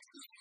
you